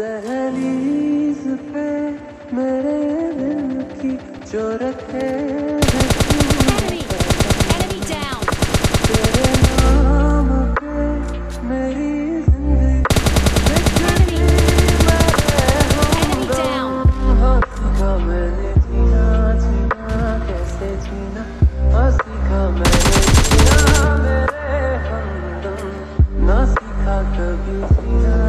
दहलीज पे मेरे दिल की जो रखे है कभी जीना